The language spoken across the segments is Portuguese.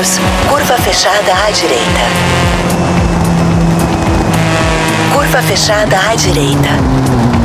metros, curva fechada à direita. Curva fechada à direita.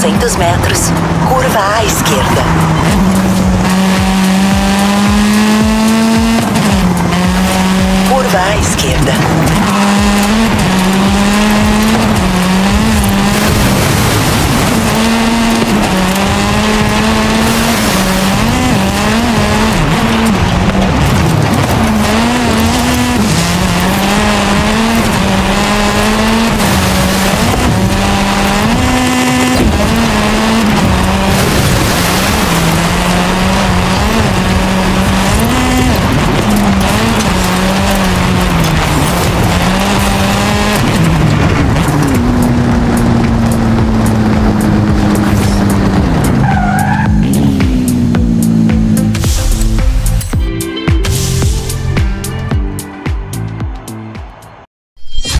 400 metros, curva à esquerda.